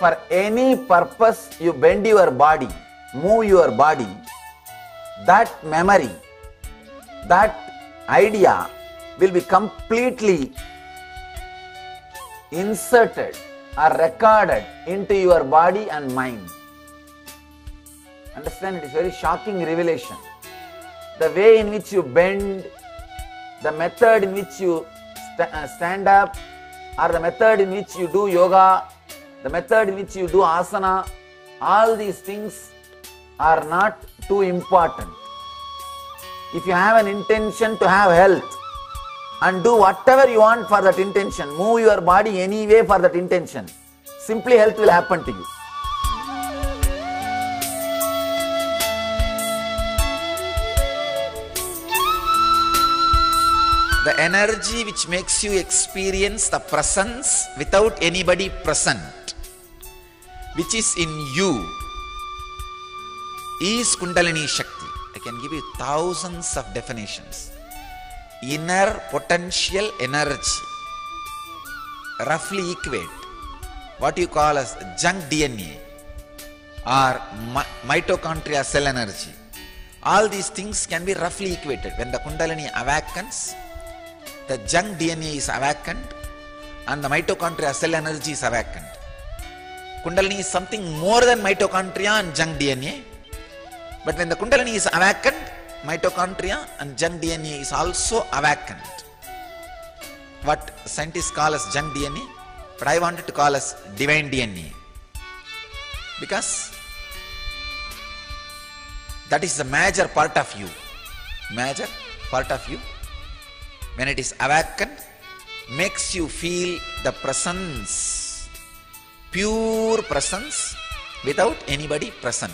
for any purpose you bend your body, move your body, that memory, that idea will be completely inserted or recorded into your body and mind. Understand? It is very shocking revelation. The way in which you bend, the method in which you sta- uh, stand up, or the method in which you do yoga, the method in which you do asana, all these things are not too important. If you have an intention to have health and do whatever you want for that intention, move your body anyway for that intention, simply health will happen to you. The energy which makes you experience the presence without anybody present, which is in you, is Kundalini Shakti. I can give you thousands of definitions. Inner potential energy, roughly equate what you call as junk DNA or mitochondria cell energy. All these things can be roughly equated. When the Kundalini awakens, the junk DNA is awakened and the mitochondria cell energy is awakened. Kundalini is something more than mitochondria and junk DNA. But when the Kundalini is awakened, mitochondria and junk DNA is also awakened. What scientists call as junk DNA, but I wanted to call as divine DNA. Because that is the major part of you. Major part of you when it is awakened makes you feel the presence pure presence without anybody present